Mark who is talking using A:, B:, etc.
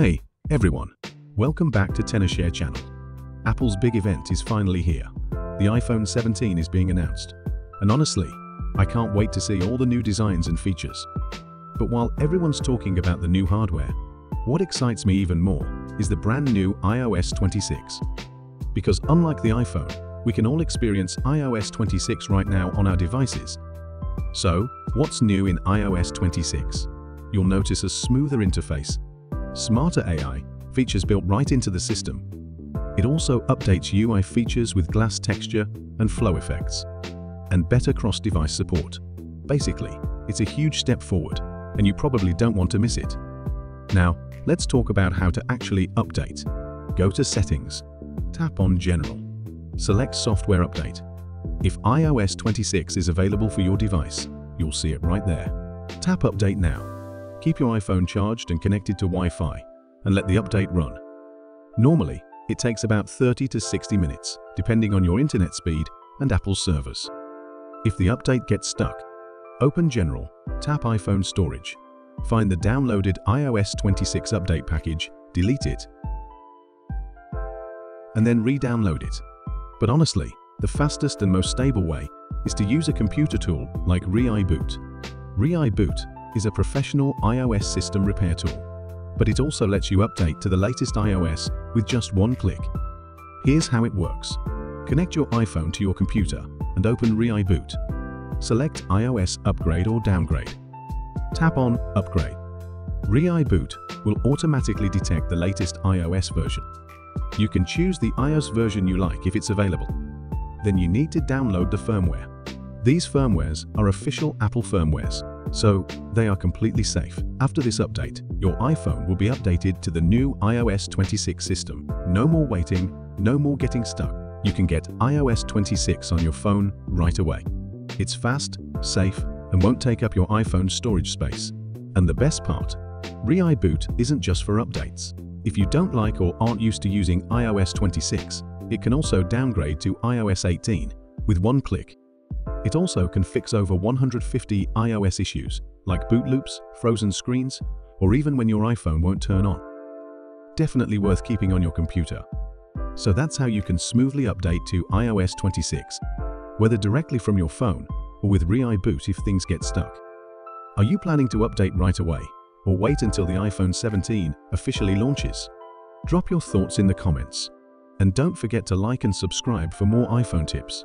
A: Hey, everyone. Welcome back to TenorShare channel. Apple's big event is finally here. The iPhone 17 is being announced. And honestly, I can't wait to see all the new designs and features. But while everyone's talking about the new hardware, what excites me even more is the brand new iOS 26. Because unlike the iPhone, we can all experience iOS 26 right now on our devices. So, what's new in iOS 26? You'll notice a smoother interface, smarter AI, features built right into the system. It also updates UI features with glass texture and flow effects, and better cross-device support. Basically, it's a huge step forward, and you probably don't want to miss it. Now, let's talk about how to actually update. Go to Settings, tap on General, select Software Update. If iOS 26 is available for your device, you'll see it right there. Tap Update now. Keep your iPhone charged and connected to Wi-Fi, and let the update run. Normally, it takes about 30 to 60 minutes, depending on your internet speed and Apple's servers. If the update gets stuck, open General, tap iPhone Storage, find the downloaded iOS 26 update package, delete it, and then re-download it. But honestly, the fastest and most stable way is to use a computer tool like ReiBoot. ReiBoot is a professional iOS system repair tool, but it also lets you update to the latest iOS with just one click. Here's how it works. Connect your iPhone to your computer and open ReiBoot. Select iOS Upgrade or Downgrade. Tap on Upgrade. ReiBoot will automatically detect the latest iOS version. You can choose the iOS version you like if it's available. Then you need to download the firmware. These firmwares are official Apple firmwares, so they are completely safe. After this update, your iPhone will be updated to the new iOS 26 system. No more waiting, no more getting stuck. You can get iOS 26 on your phone right away. It's fast, safe, and won't take up your iPhone's storage space. And the best part, ReiBoot isn't just for updates. If you don't like or aren't used to using iOS 26, it can also downgrade to iOS 18 with one click. It also can fix over 150 iOS issues, like boot loops, frozen screens, or even when your iPhone won't turn on. Definitely worth keeping on your computer. So that's how you can smoothly update to iOS 26, whether directly from your phone or with ReiBoot if things get stuck. Are you planning to update right away or wait until the iPhone 17 officially launches? Drop your thoughts in the comments. And don't forget to like and subscribe for more iPhone tips.